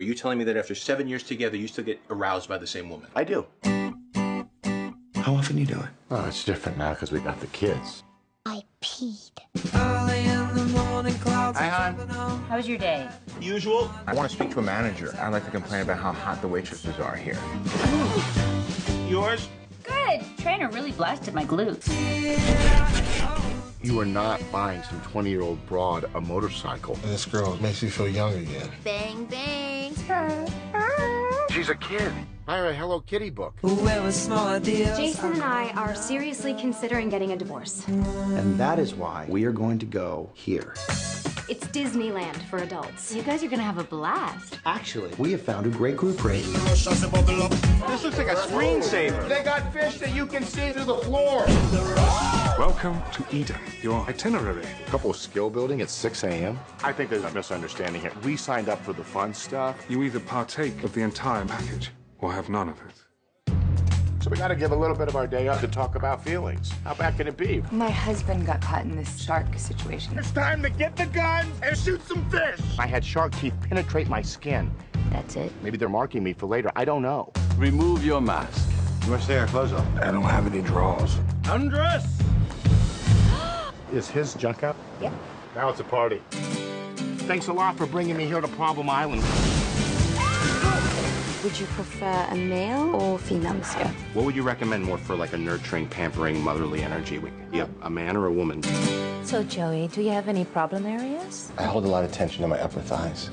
Are you telling me that after seven years together, you still get aroused by the same woman? I do. How often do you do it? Oh, it's different now because we got the kids. I peed. Hi, hon. How was your day? Usual. I want to speak to a manager. I'd like to complain about how hot the waitresses are here. Yours? Good. Trainer really blasted my glutes. You are not buying some 20 year old broad a motorcycle. This girl makes me feel young again. Bang, bang. She's a kid. Hire a Hello Kitty book. Jason and I are seriously considering getting a divorce. And that is why we are going to go here. It's Disneyland for adults. You guys are gonna have a blast. Actually, we have found a great group rate. This looks like a screensaver. They got fish that you can see through the floor. Welcome to Eden, your itinerary. A couple of skill building at 6 a.m. I think there's a misunderstanding here. We signed up for the fun stuff. You either partake of the entire package or have none of it. So we got to give a little bit of our day up to talk about feelings. How bad can it be? My husband got caught in this shark situation. It's time to get the guns and shoot some fish. I had shark teeth penetrate my skin. That's it. Maybe they're marking me for later. I don't know. Remove your mask. You must stay our clothes off. I don't have any drawers. Undress. Is his junk out? Yep. Now it's a party. Thanks a lot for bringing me here to Problem Island. Would you prefer a male or female, monsieur? What would you recommend more for like a nurturing, pampering, motherly energy? Would it be a, a man or a woman? So, Joey, do you have any problem areas? I hold a lot of tension in my upper thighs.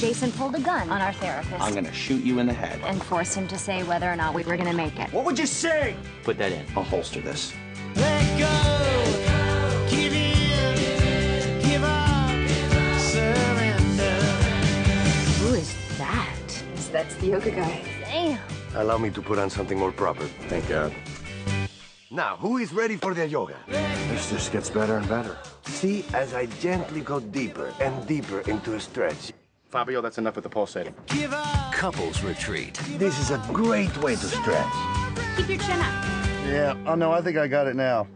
Jason pulled a gun on our therapist I'm gonna shoot you in the head. And force him to say whether or not we were gonna make it. What would you say? Put that in. I'll holster this. Who That's the yoga guy. Damn. Allow me to put on something more proper. Thank God. Now, who is ready for the yoga? This just gets better and better. See, as I gently go deeper and deeper into a stretch. Fabio, that's enough with the pulsating. Couples retreat. This is a great way to stretch. Keep your chin up. Yeah, oh no, I think I got it now.